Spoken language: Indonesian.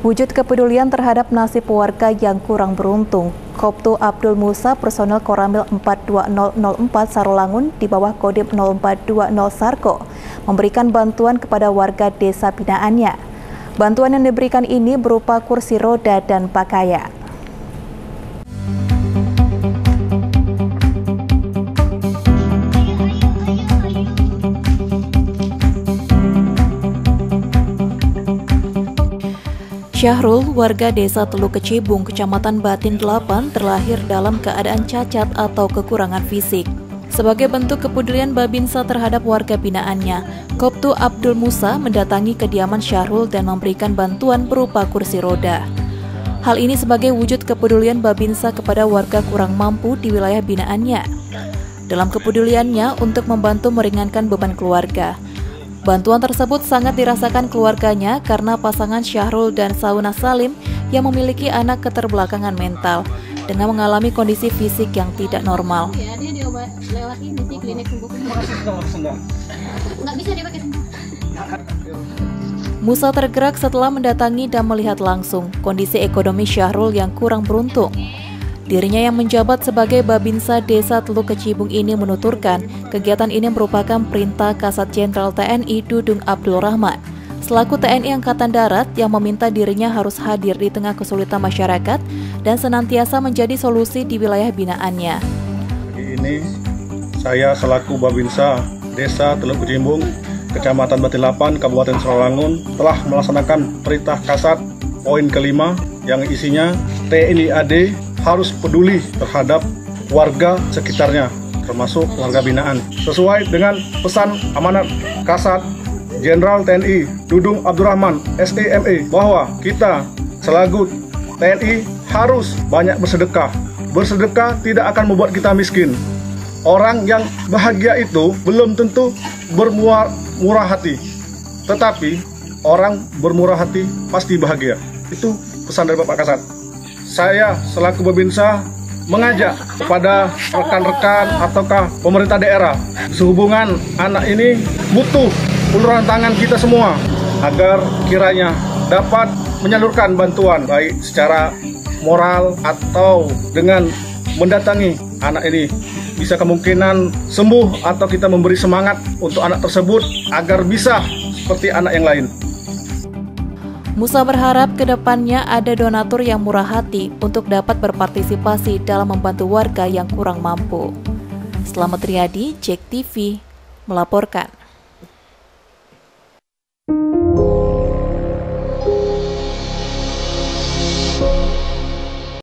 Wujud kepedulian terhadap nasib warga yang kurang beruntung, Koptu Abdul Musa, personel Koramil 42004 Sarolangun di bawah Kodim 0420 Sarko, memberikan bantuan kepada warga desa binaannya. Bantuan yang diberikan ini berupa kursi roda dan pakaian. Syahrul, warga desa Teluk Kecibung, Kecamatan Batin 8, terlahir dalam keadaan cacat atau kekurangan fisik. Sebagai bentuk kepedulian Babinsa terhadap warga binaannya, Koptu Abdul Musa mendatangi kediaman Syahrul dan memberikan bantuan berupa kursi roda. Hal ini sebagai wujud kepedulian Babinsa kepada warga kurang mampu di wilayah binaannya. Dalam kepeduliannya untuk membantu meringankan beban keluarga, Bantuan tersebut sangat dirasakan keluarganya karena pasangan Syahrul dan Sauna Salim yang memiliki anak keterbelakangan mental dengan mengalami kondisi fisik yang tidak normal. Dia diobat lewat ini sih klinik Nggak bisa dipakai Musa tergerak setelah mendatangi dan melihat langsung kondisi ekonomi Syahrul yang kurang beruntung. Dirinya yang menjabat sebagai Babinsa Desa Teluk Kecibung ini menuturkan, kegiatan ini merupakan perintah Kasat Jenderal TNI Dudung Abdul Rahman selaku TNI Angkatan Darat yang meminta dirinya harus hadir di tengah kesulitan masyarakat dan senantiasa menjadi solusi di wilayah binaannya. Ini saya selaku Babinsa Desa Teluk Kecibung, Kecamatan Batilapan, Kabupaten Sarolangun telah melaksanakan perintah Kasat poin kelima yang isinya TNI AD harus peduli terhadap warga sekitarnya, termasuk warga binaan. Sesuai dengan pesan amanat Kasat Jenderal TNI Dudung Abdurrahman STME bahwa kita selagu TNI harus banyak bersedekah. Bersedekah tidak akan membuat kita miskin. Orang yang bahagia itu belum tentu bermurah hati. Tetapi orang bermurah hati pasti bahagia. Itu pesan dari Bapak Kasat saya selaku Babinsa mengajak kepada rekan-rekan ataukah pemerintah daerah sehubungan anak ini butuh uluran tangan kita semua agar kiranya dapat menyalurkan bantuan baik secara moral atau dengan mendatangi anak ini bisa kemungkinan sembuh atau kita memberi semangat untuk anak tersebut agar bisa seperti anak yang lain. Musa berharap ke depannya ada donatur yang murah hati untuk dapat berpartisipasi dalam membantu warga yang kurang mampu. Selamat Riyadi, Cek TV, melaporkan.